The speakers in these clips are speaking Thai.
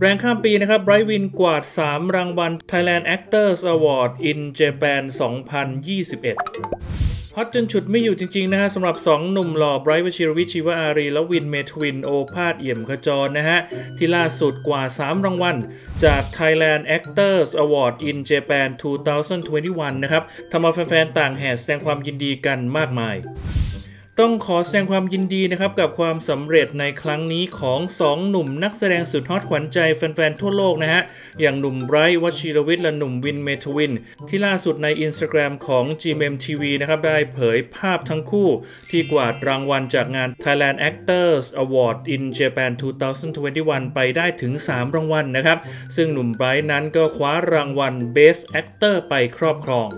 แรงข้ามปีนะครับไบรท์วินกวาด 3 รางวัล Thailand Actors Award in Japan 2021ฮอตจนฉุดไม่อยู่จริงๆนะฮะสำหรับ 2 หนุ่มหล่อไบรท์วชิรวิชิวอารี และวินเมทวินโอภาสเอี่ยมขจรนะฮะ ที่ล่าสุดกว่า 3 รางวัล จาก Thailand Actors Award in Japan 2021 นะครับทำเอาแฟนๆ ต่างแห่แสดงความยินดีกันมากมาย ต้องขอแสดงความยินดีนะครับกับความสำเร็จในครั้งนี้ของ 2 หนุ่มนักแสดงสุดฮอตขวัญใจแฟนๆทั่วโลกนะฮะ อย่างหนุ่มไบรท์วชิรวิทย์และหนุ่มวินเมทวิน ที่ล่าสุดใน Instagram ของ GMMTV นะครับได้เผยภาพทั้งคู่ที่กวาดรางวัลจากงาน Thailand Actors Award in Japan 2021 ไปได้ถึง 3 รางวัลนะครับ ซึ่งหนุ่มไบรท์นั้นก็คว้ารางวัล Best Actor ไปครอบครอง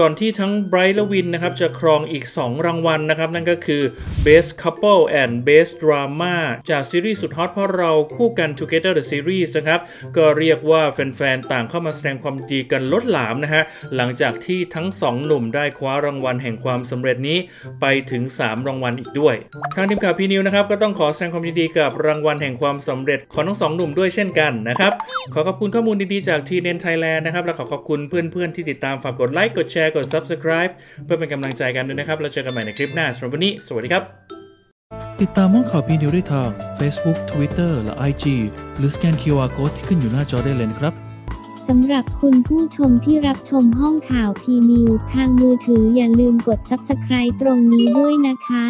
ก่อนที่ทั้งไบรท์และวินนะครับจะครองอีก 2 รางวัลนะครับ นั่นก็คือ Best Couple and Best Drama จากซีรีส์สุดฮอตเพราะเราคู่กัน Together the Series นะครับ ก็เรียกว่าแฟนๆ ต่างเข้ามาแสดงความดีกันล้นหลามนะฮะ หลังจากที่ทั้ง 2 หนุ่มได้คว้ารางวัลแห่งความสำเร็จนี้ไปถึง 3 รางวัลอีกด้วย ทางทีมข่าวพีนิวนะครับก็ต้องขอแสดงความยินดีกับรางวัลแห่งความสำเร็จของทั้งสองหนุ่มด้วยเช่นกันนะครับขอขอบคุณข้อมูลดีๆจากทีเนนไทยแลนด์นะครับและขอขอบคุณเพื่อนๆที่ติดตามฝากกดไลค์กดแชร์กด Subscribe เพื่อเป็นกำลังใจกันด้วยนะครับ แล้วเจอกันใหม่ในคลิปหน้าสำหรับวันนี้ สวัสดีครับ ติดตามห้องข่าวพีนิวได้ทาง Facebook Twitter และ IG หรือสแกน QR Code ที่ขึ้นอยู่หน้าจอได้เลยนะครับสำหรับคุณผู้ชมที่รับชมห้องข่าวพีนิวทางมือถืออย่าลืมกด Subscribe ตรงนี้ด้วยนะคะ